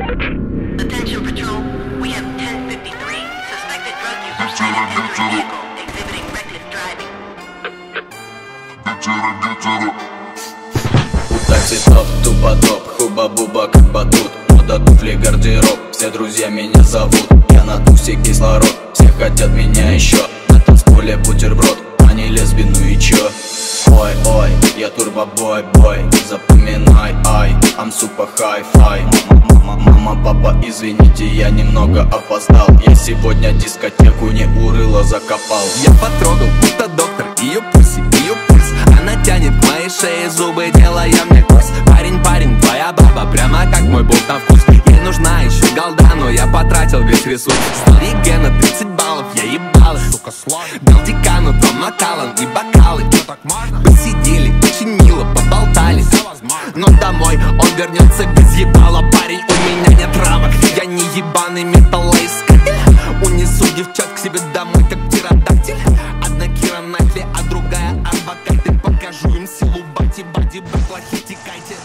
Attention patrol, we have 1053 suspected drug users seen entering vehicle exhibiting reckless driving. Такси топ, тупо топ, хуба-буба как батут. Мода туфли, гардероб, все друзья меня зовут. Я на тусе кислород, все хотят меня еще. На танцполе бутерброд, они лесби, ну и чё? Ой, ой, я турбо-бой, бой, запоминай, ай. I'm super high-fi Мама, мама, папа, извините, я немного опоздал. Я сегодня дискотеку не урыло закопал. Я потрогал, будто доктор, ее пуси, ее пульс. Она тянет к моей шее зубы, делая мне курс Парень, парень, твоя баба, прямо как мой болт на вкус. Ей нужна еще голда, но я потратил весь ресурс. Смотри, Гена, 30 баллов, я ебал их, сука, славик Дал декану, Том Макалан и бокалы. Чё так можно? Он вернется без ебала, парень, у меня нет рамок Я не ебаный металлоискатель Унесу девчат к себе домой, как пиродактиль. Одна Кира Найтли, а другая адвокаты Покажу им силу бати-бати, вы плохие, текайте